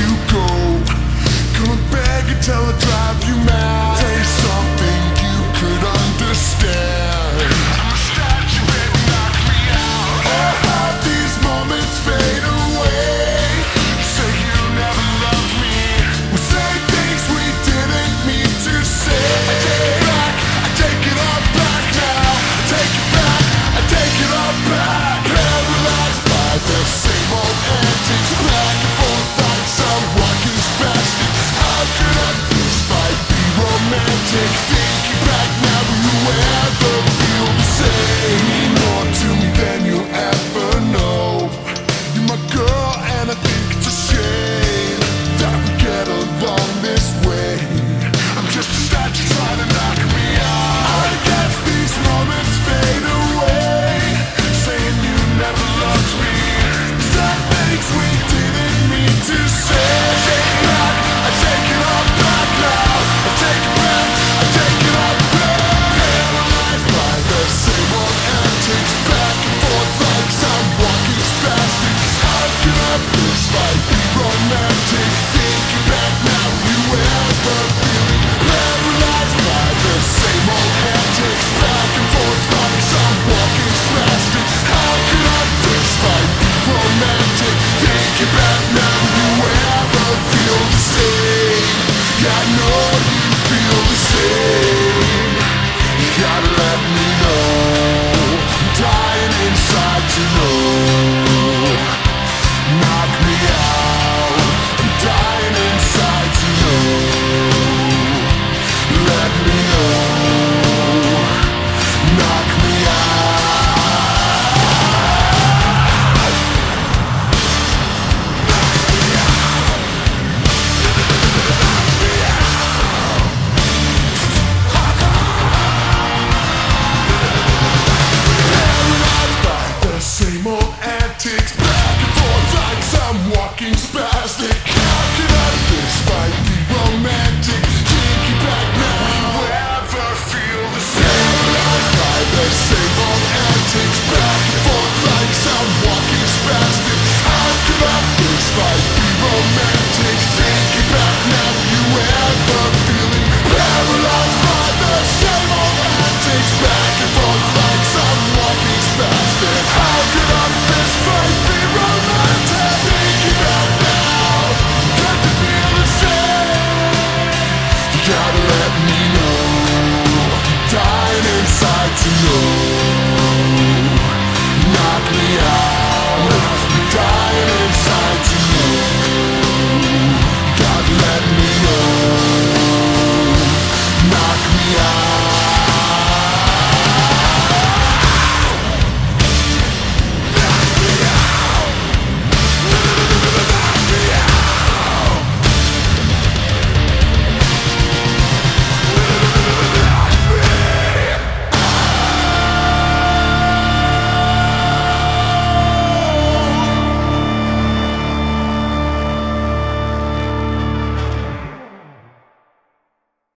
you go. Take a think back Yeah. tactics back and forth like some walking space. let me know. Inside to know. Knock me out.